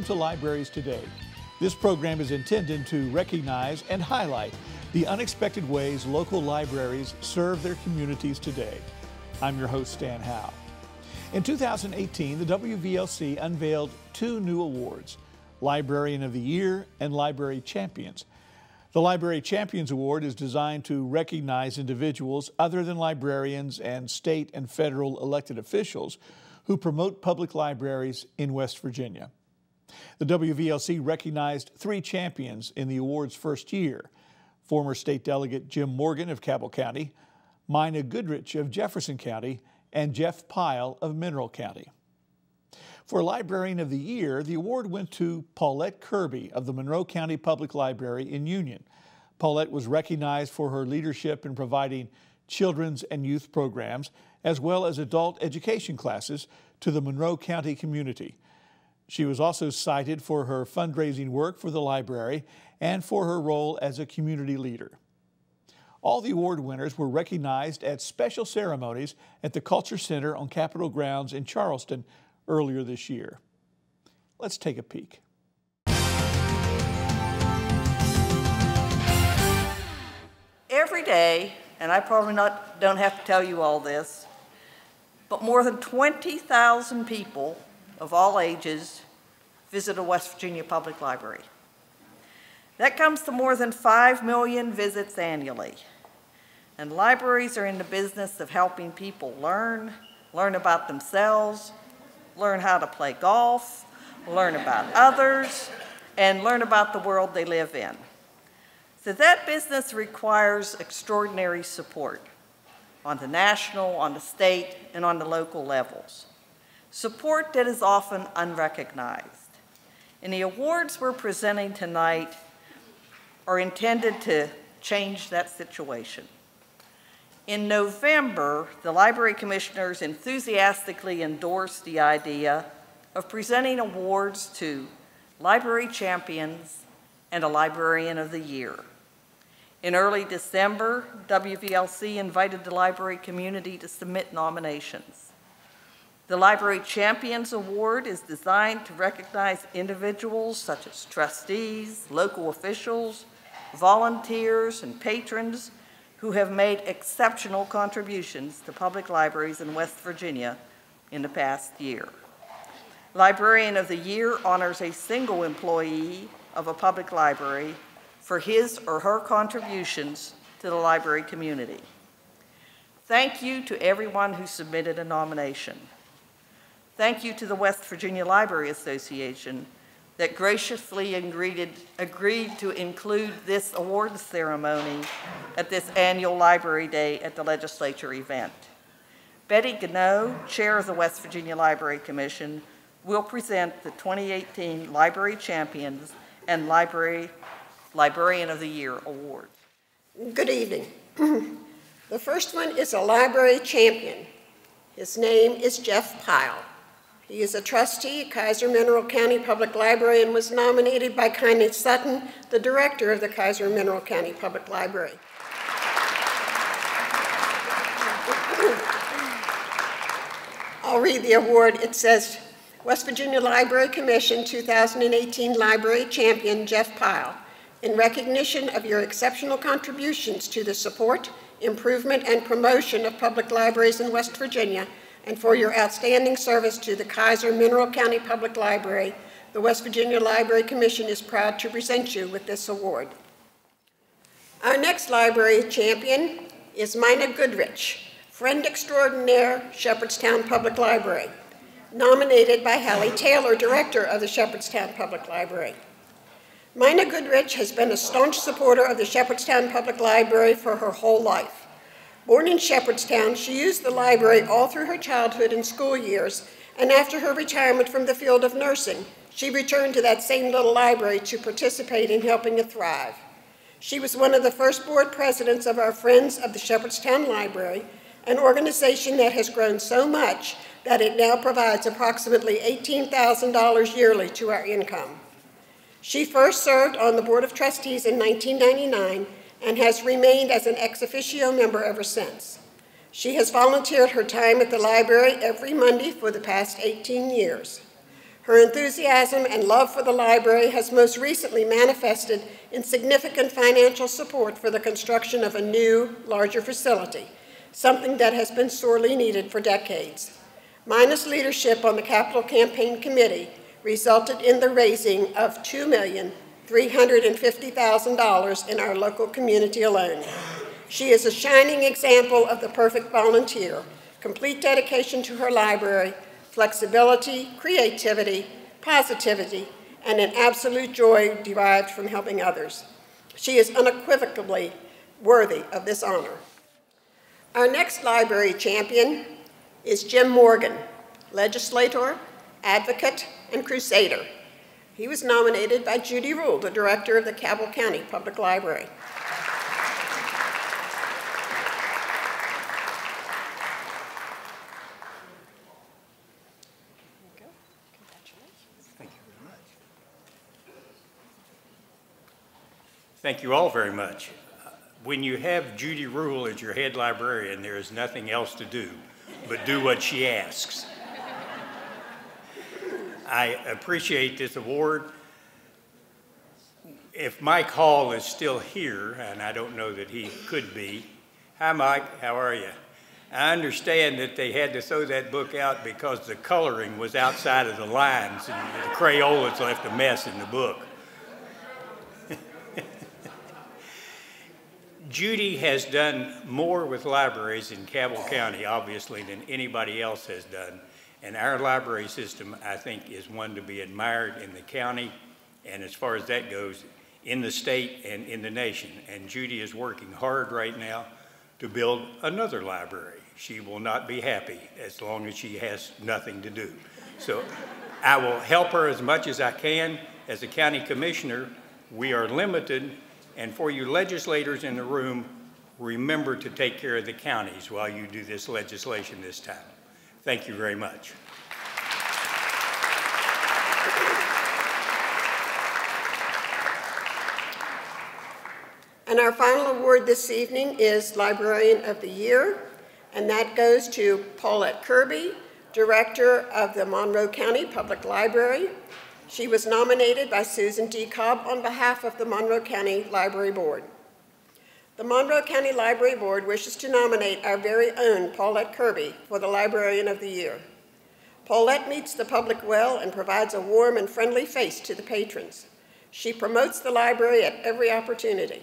Welcome to Libraries Today. This program is intended to recognize and highlight the unexpected ways local libraries serve their communities today. I'm your host, Stan Howe. In 2018, the WVLC unveiled two new awards Librarian of the Year and Library Champions. The Library Champions Award is designed to recognize individuals other than librarians and state and federal elected officials who promote public libraries in West Virginia. The WVLC recognized three champions in the award's first year former state delegate Jim Morgan of Cabell County, Mina Goodrich of Jefferson County, and Jeff Pyle of Mineral County. For Librarian of the Year, the award went to Paulette Kirby of the Monroe County Public Library in Union. Paulette was recognized for her leadership in providing children's and youth programs, as well as adult education classes to the Monroe County community. She was also cited for her fundraising work for the library and for her role as a community leader. All the award winners were recognized at special ceremonies at the Culture Center on Capitol grounds in Charleston earlier this year. Let's take a peek. Every day, and I probably not, don't have to tell you all this, but more than 20,000 people of all ages visit a West Virginia Public Library. That comes to more than 5 million visits annually. And libraries are in the business of helping people learn, learn about themselves, learn how to play golf, learn about others, and learn about the world they live in. So that business requires extraordinary support on the national, on the state, and on the local levels support that is often unrecognized. And the awards we're presenting tonight are intended to change that situation. In November, the Library Commissioners enthusiastically endorsed the idea of presenting awards to library champions and a librarian of the year. In early December, WVLC invited the library community to submit nominations. The Library Champions Award is designed to recognize individuals such as trustees, local officials, volunteers, and patrons who have made exceptional contributions to public libraries in West Virginia in the past year. Librarian of the Year honors a single employee of a public library for his or her contributions to the library community. Thank you to everyone who submitted a nomination. Thank you to the West Virginia Library Association that graciously agreed, to include this awards ceremony at this annual Library Day at the legislature event. Betty Gano, chair of the West Virginia Library Commission, will present the 2018 Library Champions and Library Librarian of the Year awards. Good evening. the first one is a library champion. His name is Jeff Pyle. He is a trustee at Keyser Mineral County Public Library and was nominated by Connie Sutton, the director of the Keyser Mineral County Public Library. I'll read the award. It says, West Virginia Library Commission 2018 Library Champion Jeff Pyle, in recognition of your exceptional contributions to the support, improvement, and promotion of public libraries in West Virginia, and for your outstanding service to the Keyser Mineral County Public Library, the West Virginia Library Commission is proud to present you with this award. Our next library champion is Mina Goodrich, Friend Extraordinaire, Shepherdstown Public Library, nominated by Hallie Taylor, Director of the Shepherdstown Public Library. Mina Goodrich has been a staunch supporter of the Shepherdstown Public Library for her whole life. Born in Shepherdstown, she used the library all through her childhood and school years, and after her retirement from the field of nursing, she returned to that same little library to participate in helping it thrive. She was one of the first board presidents of our Friends of the Shepherdstown Library, an organization that has grown so much that it now provides approximately $18,000 yearly to our income. She first served on the Board of Trustees in 1999 and has remained as an ex officio member ever since. She has volunteered her time at the library every Monday for the past 18 years. Her enthusiasm and love for the library has most recently manifested in significant financial support for the construction of a new, larger facility, something that has been sorely needed for decades. Mina's leadership on the Capital Campaign Committee resulted in the raising of $2,350,000 in our local community alone. She is a shining example of the perfect volunteer, complete dedication to her library, flexibility, creativity, positivity, and an absolute joy derived from helping others. She is unequivocally worthy of this honor. Our next library champion is Jim Morgan, legislator, advocate, and crusader. He was nominated by Judy Rule, the director of the Cabell County Public Library. Thank you all very much. When you have Judy Rule as your head librarian, there is nothing else to do but do what she asks. I appreciate this award. If Mike Hall is still here, and I don't know that he could be, hi Mike, how are you? I understand that they had to throw that book out because the coloring was outside of the lines and the Crayolas left a mess in the book. Judy has done more with libraries in Cabell County, obviously, than anybody else has done. And our library system, I think, is one to be admired in the county, and as far as that goes, in the state and in the nation. And Judy is working hard right now to build another library. She will not be happy as long as she has nothing to do. So I will help her as much as I can. As a county commissioner, we are limited and for you legislators in the room, remember to take care of the counties while you do this legislation this time. Thank you very much. And our final award this evening is Librarian of the Year, and that goes to Paulette Kirby, Director of the Monroe County Public Library, she was nominated by Susan D. Cobb on behalf of the Monroe County Library Board. The Monroe County Library Board wishes to nominate our very own Paulette Kirby for the Librarian of the Year. Paulette meets the public well and provides a warm and friendly face to the patrons. She promotes the library at every opportunity.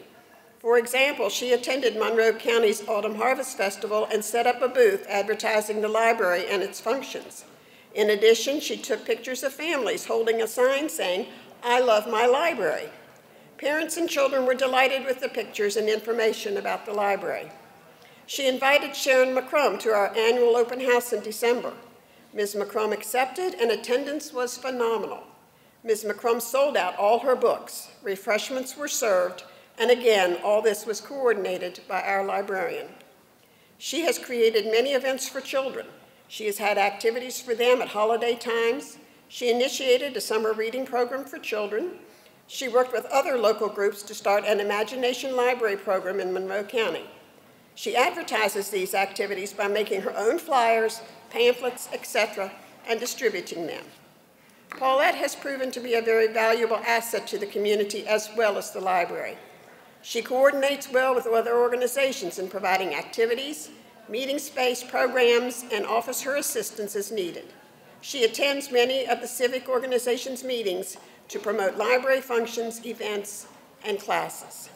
For example, she attended Monroe County's Autumn Harvest Festival and set up a booth advertising the library and its functions. In addition, she took pictures of families holding a sign saying, I love my library. Parents and children were delighted with the pictures and information about the library. She invited Sharyn McCrumb to our annual open house in December. Ms. McCrumb accepted, and attendance was phenomenal. Ms. McCrumb sold out all her books, refreshments were served, and again, all this was coordinated by our librarian. She has created many events for children, she has had activities for them at holiday times. She initiated a summer reading program for children. She worked with other local groups to start an Imagination Library program in Monroe County. She advertises these activities by making her own flyers, pamphlets, etc., and distributing them. Paulette has proven to be a very valuable asset to the community as well as the library. She coordinates well with other organizations in providing activities, meeting space, programs, and offers her assistance as needed. She attends many of the civic organization's meetings to promote library functions, events, and classes.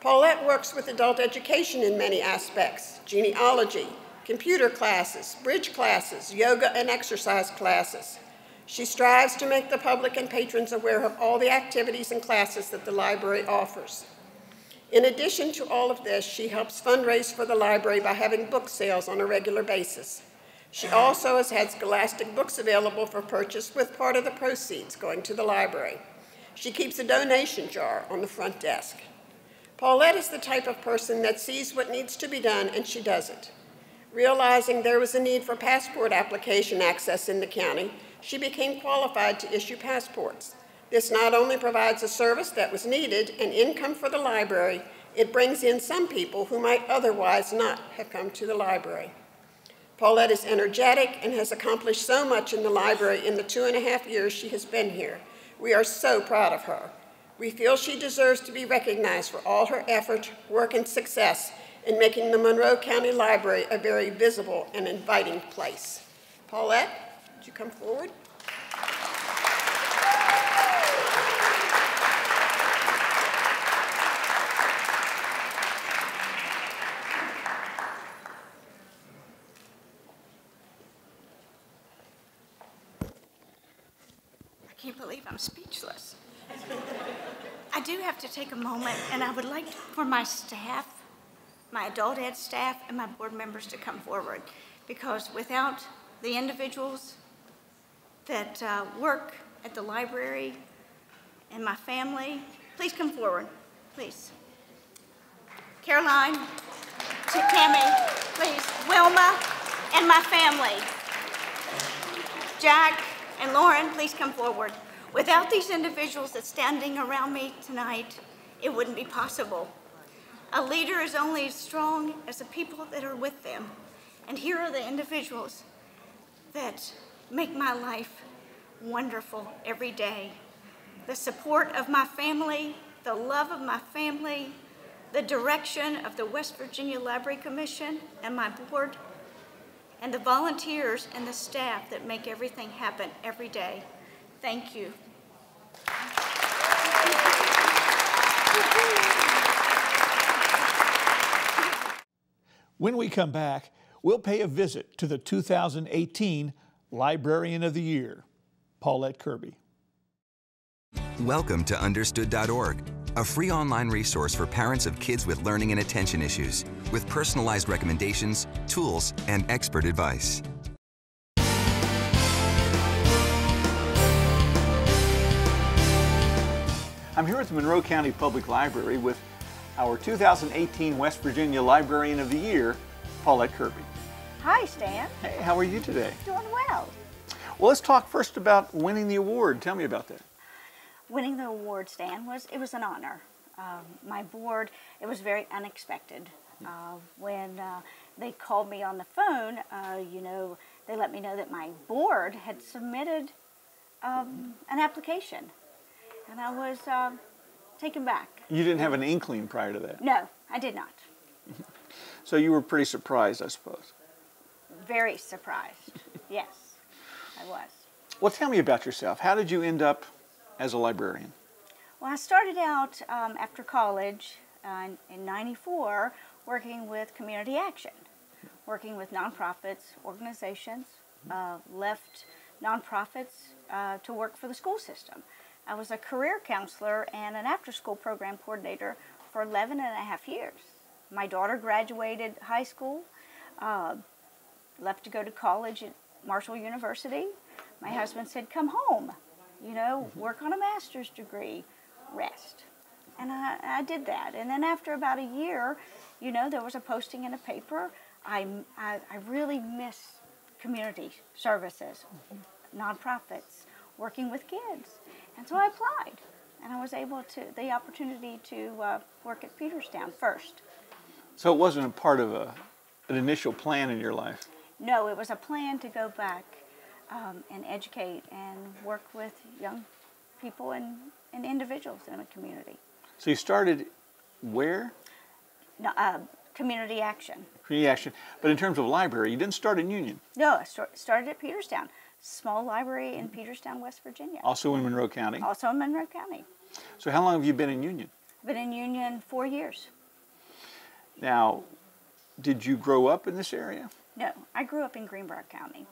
Paulette works with adult education in many aspects, genealogy, computer classes, bridge classes, yoga and exercise classes. She strives to make the public and patrons aware of all the activities and classes that the library offers. In addition to all of this, she helps fundraise for the library by having book sales on a regular basis. She also has had scholastic books available for purchase with part of the proceeds going to the library. She keeps a donation jar on the front desk. Paulette is the type of person that sees what needs to be done and she does it. Realizing there was a need for passport application access in the county, she became qualified to issue passports. This not only provides a service that was needed and income for the library, it brings in some people who might otherwise not have come to the library. Paulette is energetic and has accomplished so much in the library in the two and a half years she has been here. We are so proud of her. We feel she deserves to be recognized for all her effort, work, and success in making the Monroe County Library a very visible and inviting place. Paulette, would you come forward? I'm speechless. I do have to take a moment, and I would like for my staff, my adult ed staff, and my board members to come forward, because without the individuals that uh, work at the library and my family, please come forward, please. Caroline, T- Tammy, please, Wilma, and my family. Jack and Lauren, please come forward. Without these individuals that's standing around me tonight, it wouldn't be possible. A leader is only as strong as the people that are with them. And here are the individuals that make my life wonderful every day. The support of my family, the love of my family, the direction of the West Virginia Library Commission and my board, and the volunteers and the staff that make everything happen every day. Thank you. When we come back, we'll pay a visit to the 2018 Librarian of the Year, Paulette Kirby. Welcome to Understood.org, a free online resource for parents of kids with learning and attention issues, with personalized recommendations, tools, and expert advice. I'm here at the Monroe County Public Library with our 2018 West Virginia Librarian of the Year, Paulette Kirby. Hi, Stan. Hey, how are you today? Doing well. Well, let's talk first about winning the award. Tell me about that. Winning the award, Stan, was it was an honor. Um, my board, it was very unexpected. Uh, when uh, they called me on the phone, uh, you know, they let me know that my board had submitted um, an application, and I was um taken back. You didn't have an inkling prior to that, No, I did not. so you were pretty surprised, I suppose. Very surprised. yes, I was. Well, tell me about yourself. How did you end up as a librarian? Well, I started out um, after college uh, in, in 94 working with community action, working with nonprofits, organizations, uh, left nonprofits uh, to work for the school system. I was a career counselor and an after school program coordinator for 11 and a half years. My daughter graduated high school, uh, left to go to college at Marshall University. My husband said, Come home, you know, work on a master's degree, rest. And I, I did that. And then after about a year, you know, there was a posting in a paper. I, I, I really miss community services, nonprofits, working with kids. And so I applied. And I was able to, the opportunity to uh, work at Peterstown first. So it wasn't a part of a, an initial plan in your life. No, it was a plan to go back um, and educate and work with young people and, and individuals in a community. So you started where? No, uh, community action. Community action. But in terms of library, you didn't start in Union. No, I start, started at Peterstown, small library in Peterstown, West Virginia. Also in Monroe County. Also in Monroe County. So how long have you been in Union? I've Been in Union four years. Now, did you grow up in this area? No, I grew up in Greenbrier County.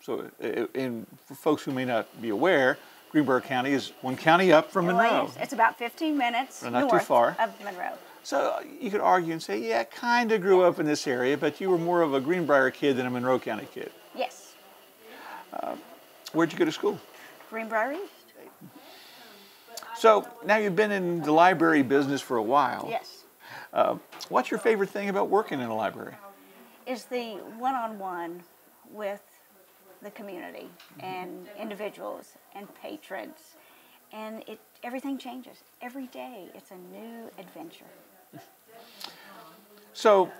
So, and for folks who may not be aware, Greenbrier County is one county up from Monroe. It's, it's about 15 minutes not too far. of Monroe. So you could argue and say, yeah, kind of grew up in this area, but you were more of a Greenbrier kid than a Monroe County kid. Yes, Where'd you go to school? Greenbrier East. So now you've been in the library business for a while. Yes. Uh, what's your favorite thing about working in a library? is the one-on-one with the community and individuals and patrons and it everything changes every day it's a new adventure So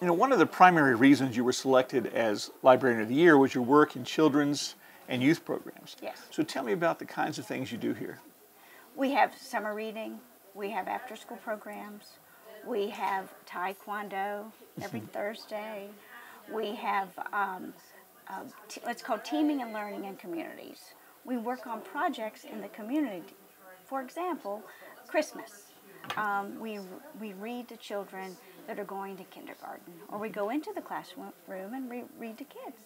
You know, one of the primary reasons you were selected as Librarian of the Year was your work in children's and youth programs. Yes. So tell me about the kinds of things you do here. We have summer reading, we have after school programs, we have taekwondo every Thursday, we have um, uh, t- what's called teaming and learning in communities. We work on projects in the community. For example, Christmas. Um, we, we read to children that are going to kindergarten, or we go into the classroom and re- read to kids.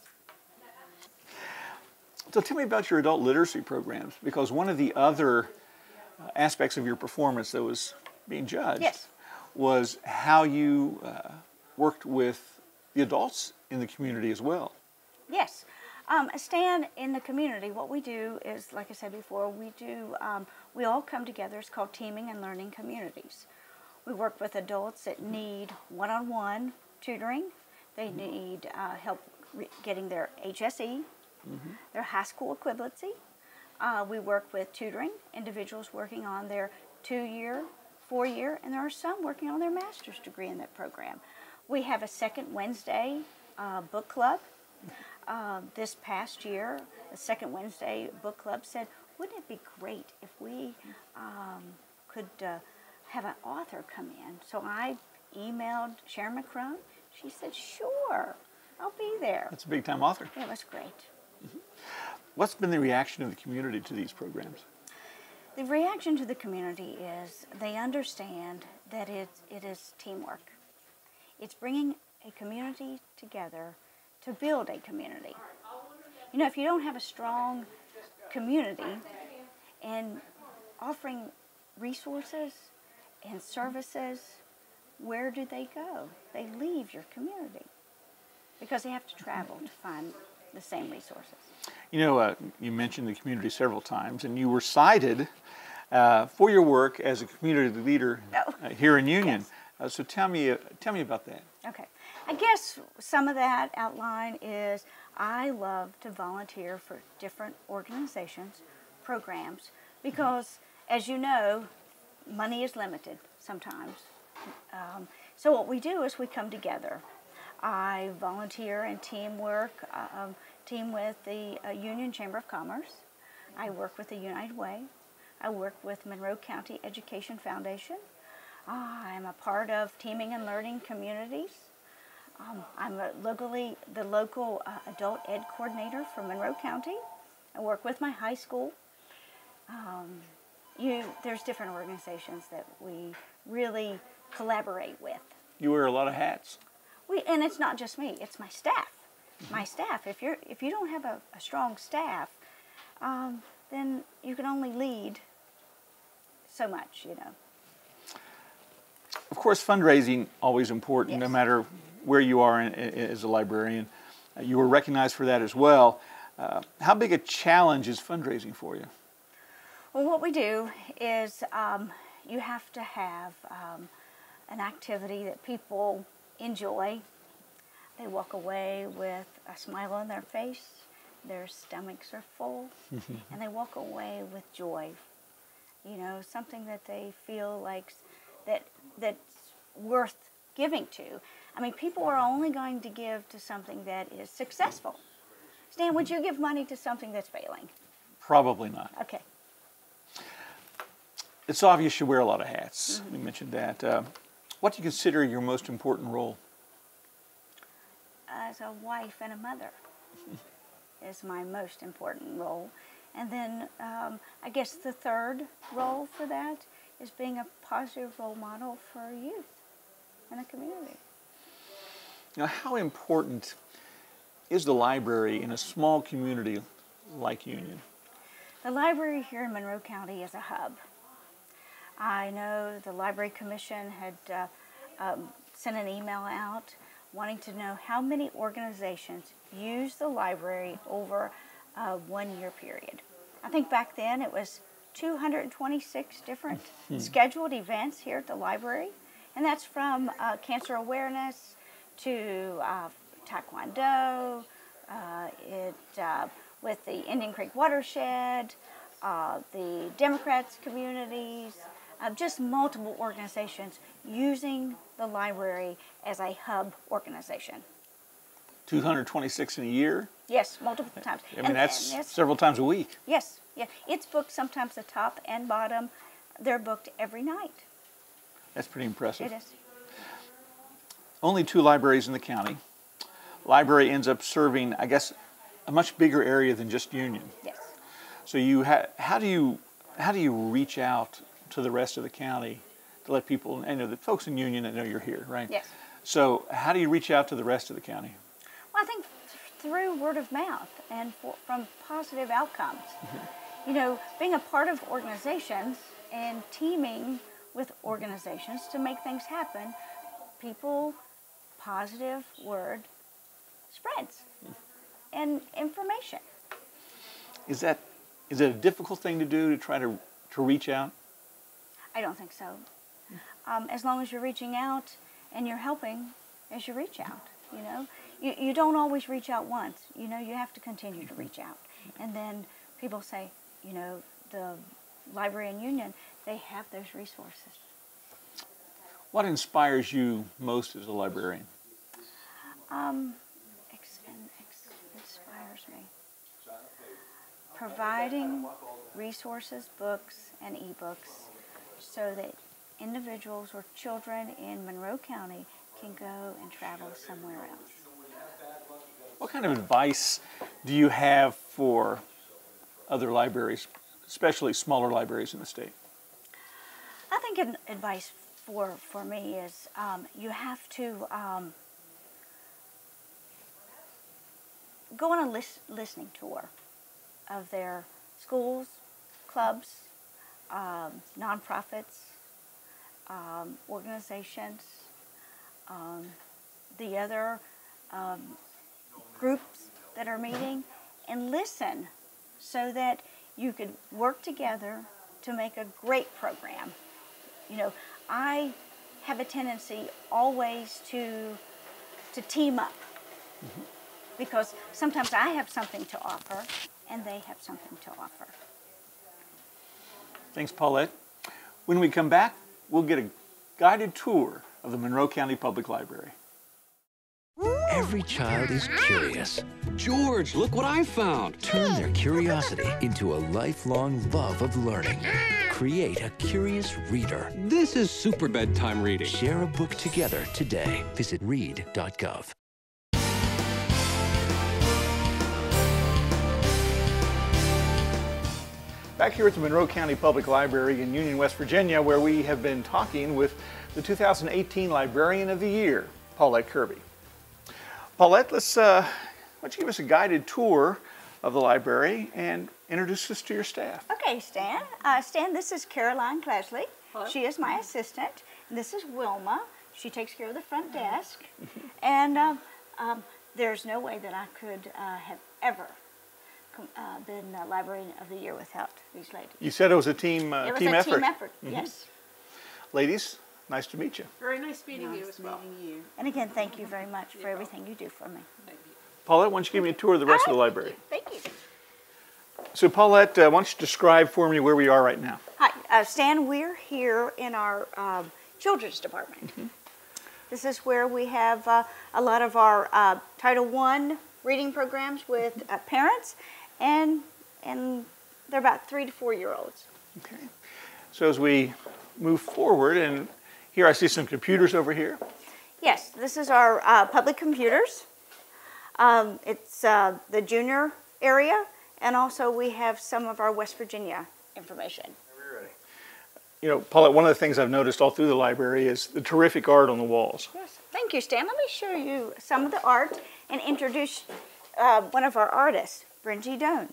So tell me about your adult literacy programs, because one of the other uh, aspects of your performance that was being judged Yes. was how you uh, worked with the adults in the community as well. Yes. Um, stand in the community. What we do is, like I said before, we do, um, we all come together. It's called teaming and learning communities. We work with adults that need one on one tutoring, they need uh, help re- getting their HSE, their high school equivalency. Uh, we work with tutoring, individuals working on their two year, four year, and there are some working on their master's degree in that program. We have a second Wednesday uh, book club. Uh, this past year, the second Wednesday book club said, wouldn't it be great if we um, could uh, have an author come in? So I emailed Sharyn McCrumb. She said, sure, I'll be there. That's a big time author. It was great. Mm-hmm. What's been the reaction of the community to these programs? The reaction to the community is they understand that it, it is teamwork. It's bringing a community together to build a community. You know, if you don't have a strong community and offering resources and services, where do they go? They leave your community because they have to travel to find the same resources. You know, uh, you mentioned the community several times, and you were cited uh, for your work as a community leader Oh. uh, here in Union. Yes. Uh, so tell me, uh, tell me about that. Okay. I guess some of that outline is I love to volunteer for different organizations, programs, because as you know, money is limited sometimes. Um, so what we do is we come together. I volunteer and teamwork, um, team with the uh, Union Chamber of Commerce. I work with the United Way. I work with Monroe County Education Foundation. Ah, I'm a part of teaming and learning communities. Um, I'm locally the local uh, adult ed coordinator for Monroe County. I work with my high school. Um, you, there's different organizations that we really collaborate with. You wear a lot of hats. We, and it's not just me; it's my staff. My staff. If you're if you don't have a, a strong staff, um, then you can only lead so much. You know. Of course, fundraising always important, no matter where you are in, in, as a librarian. You were recognized for that as well. Uh, how big a challenge is fundraising for you? Well, what we do is um, you have to have um, an activity that people enjoy. They walk away with a smile on their face, their stomachs are full, and they walk away with joy. You know, something that they feel like that that's worth giving to. I mean, people are only going to give to something that is successful. Stan, would you give money to something that's failing? Probably not. Okay. It's obvious you wear a lot of hats. We mentioned that. Uh, what do you consider your most important role? as a wife and a mother is my most important role. And then um, I guess the third role for that is being a positive role model for youth in the community. Now, how important is the library in a small community like Union? The library here in Monroe County is a hub. I know the Library Commission had uh, um, sent an email out wanting to know how many organizations use the library over a one year period. I think back then it was 226 different scheduled events here at the library, and that's from uh, cancer awareness to uh, taekwondo, uh, it uh, with the Indian Creek watershed, uh, the Democrats communities, uh, just multiple organizations using the library as a hub organization. 226 in a year. Yes, multiple times. I mean, And- that's and it's- several times a week. Yes, yeah. It's booked sometimes the top and bottom. They're booked every night. That's pretty impressive. It is. Only two libraries in the county. Library ends up serving, I guess, a much bigger area than just Union. Yes. So you ha- how do you how do you reach out to the rest of the county to let people I know the folks in Union that know you're here, right? Yes. So how do you reach out to the rest of the county? Well, I think through word of mouth and for, from positive outcomes. Mm-hmm. You know, being a part of organizations and teaming with organizations to make things happen, people, positive word spreads mm-hmm. and information. Is that is it a difficult thing to do to try to to reach out? I don't think so. Um, as long as you're reaching out and you're helping as you reach out, you know, you, you don't always reach out once. You know, you have to continue to reach out. And then people say, you know, the library and union, they have those resources. What inspires you most as a librarian? Um, ex- and ex- inspires me. Providing resources, books, and ebooks so that individuals or children in Monroe County can go and travel somewhere else. What kind of advice do you have for other libraries, especially smaller libraries in the state? I think an advice for for me is um, you have to um, go on a lis- listening tour of their schools, clubs, um, nonprofits, um, organizations, um, the other um, groups that are meeting, and listen so that you could work together to make a great program. You know, I have a tendency always to to team up because sometimes I have something to offer and they have something to offer. Thanks, Paulette. When we come back, we'll get a guided tour of the Monroe County Public Library. Every child is curious. George, look what I found. Turn their curiosity into a lifelong love of learning. Create a curious reader. This is super bedtime reading. Share a book together today. Visit read.gov. Back here at the Monroe County Public Library in Union, West Virginia, where we have been talking with the 2018 Librarian of the Year, Paulette Kirby. Paulette, let's, uh, why don't you give us a guided tour of the library and introduce us to your staff? Okay, Stan. Uh, Stan, this is Caroline Clasley. She is my assistant. This is Wilma. She takes care of the front desk. and um, um, there's no way that I could uh, have ever com- uh, been uh, Librarian of the Year without these ladies. You said it was a team, uh, it was team a effort. team effort, yes. Ladies, nice to meet you. Very nice meeting you as well. And again, thank you very much for everything you do for me. Thank you. Paulette, why don't you give me a tour of the rest of the library? Thank you. Thank you. So, Paulette, uh, why don't you describe for me where we are right now? Hi, uh, Stan. We're here in our um, children's department. This is where we have uh, a lot of our uh, Title I reading programs with uh, parents, and and they're about three to four year olds. Okay. So, as we move forward, and here I see some computers over here. Yes, this is our uh, public computers. Um, it's uh, the junior area, and also we have some of our West Virginia information. You know, Paulette, one of the things I've noticed all through the library is the terrific art on the walls. Yes, thank you, Stan. Let me show you some of the art and introduce uh, one of our artists, Bringy Doan.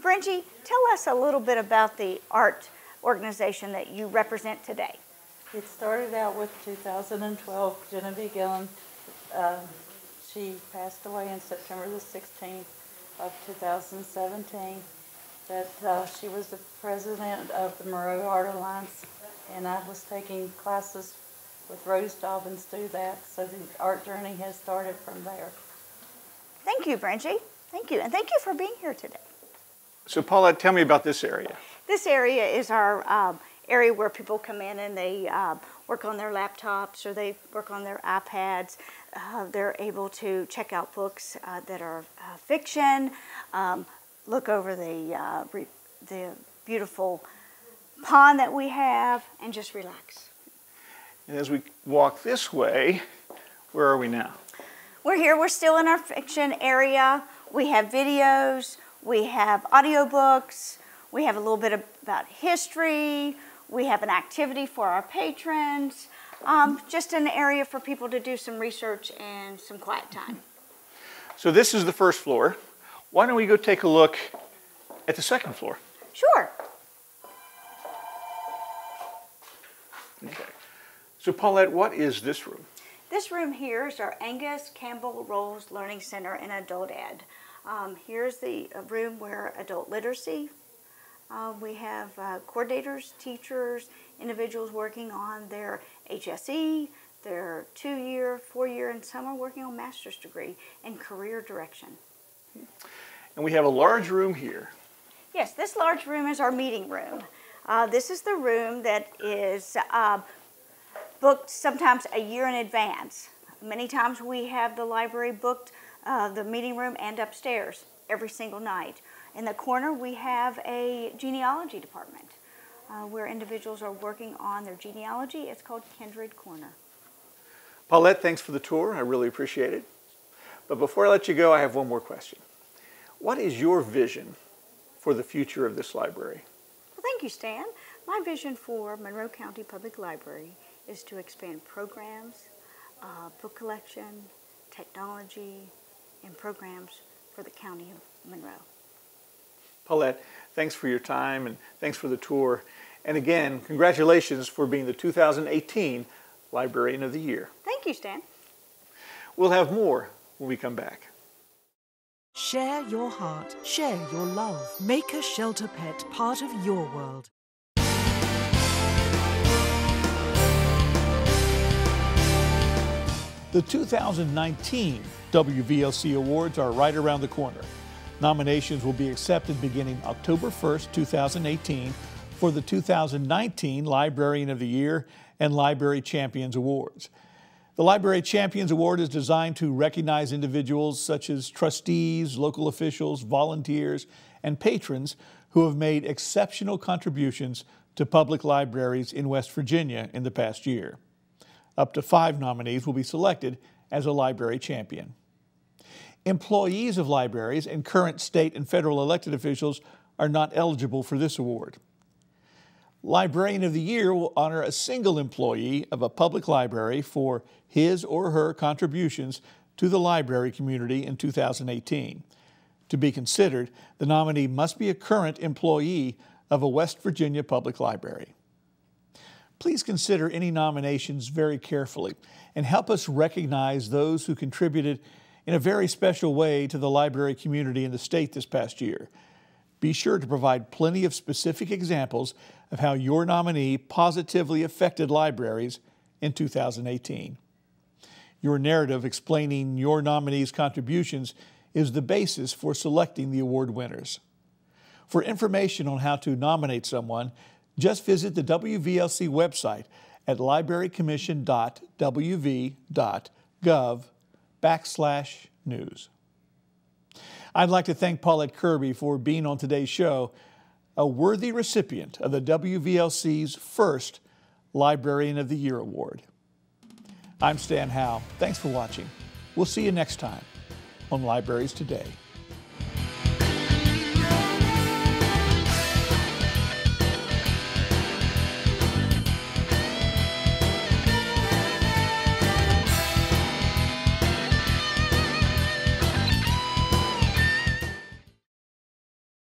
Bringy, tell us a little bit about the art organization that you represent today. It started out with 2012, Genevieve Gillen. Um, she passed away on September the 16th of 2017. That uh, she was the president of the Moreau Art Alliance, and I was taking classes with Rose Dobbins through that. So the art journey has started from there. Thank you, Bringy. Thank you, and thank you for being here today. So, Paulette, tell me about this area. This area is our um, area where people come in and they uh, work on their laptops or they work on their iPads. Uh, they're able to check out books uh, that are uh, fiction, um, look over the, uh, the beautiful pond that we have, and just relax. And as we walk this way, where are we now? We're here, we're still in our fiction area. We have videos, we have audiobooks, we have a little bit about history, we have an activity for our patrons, um, just an area for people to do some research and some quiet time. So this is the first floor. Why don't we go take a look at the second floor? Sure. Okay. So Paulette, what is this room? This room here is our Angus Campbell Rolls Learning Center and Adult Ed. Um, here's the uh, room where adult literacy. Uh, we have uh, coordinators, teachers, individuals working on their HSE, their two-year, four-year, and some are working on master's degree and career direction. And we have a large room here. Yes, this large room is our meeting room. Uh, this is the room that is uh, booked sometimes a year in advance. Many times we have the library booked, uh, the meeting room and upstairs every single night. In the corner we have a genealogy department uh, where individuals are working on their genealogy. It's called Kindred Corner. Paulette, thanks for the tour. I really appreciate it. But before I let you go, I have one more question. What is your vision for the future of this library? Well, thank you, Stan. My vision for Monroe County Public Library is to expand programs, uh, book collection, technology, and programs for the County of Monroe. Paulette, thanks for your time and thanks for the tour. And again, congratulations for being the 2018 Librarian of the Year. Thank you, Stan. We'll have more when we come back. Share your heart, share your love. Make a shelter pet part of your world. The 2019 WVLC Awards are right around the corner. Nominations will be accepted beginning October 1st, 2018 for the 2019 Librarian of the Year and Library Champions Awards. The Library Champions Award is designed to recognize individuals such as trustees, local officials, volunteers, and patrons who have made exceptional contributions to public libraries in West Virginia in the past year. Up to five nominees will be selected as a library champion. Employees of libraries and current state and federal elected officials are not eligible for this award. Librarian of the Year will honor a single employee of a public library for his or her contributions to the library community in 2018. To be considered, the nominee must be a current employee of a West Virginia public library. Please consider any nominations very carefully and help us recognize those who contributed in a very special way to the library community in the state this past year. Be sure to provide plenty of specific examples of how your nominee positively affected libraries in 2018. Your narrative explaining your nominee's contributions is the basis for selecting the award winners. For information on how to nominate someone, just visit the WVLC website at librarycommission.wv.gov backslash news. I'd like to thank Paulette Kirby for being on today's show, a worthy recipient of the WVLC's first Librarian of the Year Award. I'm Stan Howe. Thanks for watching. We'll see you next time on Libraries Today.